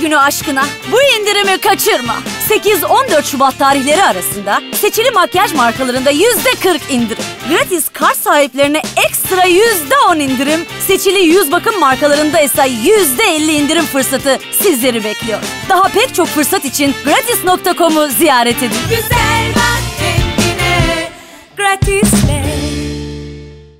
günü aşkına bu indirimi kaçırma. 8-14 Şubat tarihleri arasında seçili makyaj markalarında %40 indirim. Gratis kart sahiplerine ekstra %10 indirim. Seçili yüz bakım markalarında ise %50 indirim fırsatı sizleri bekliyor. Daha pek çok fırsat için gratis.com'u ziyaret edin. Güzel bak kendine Gratisle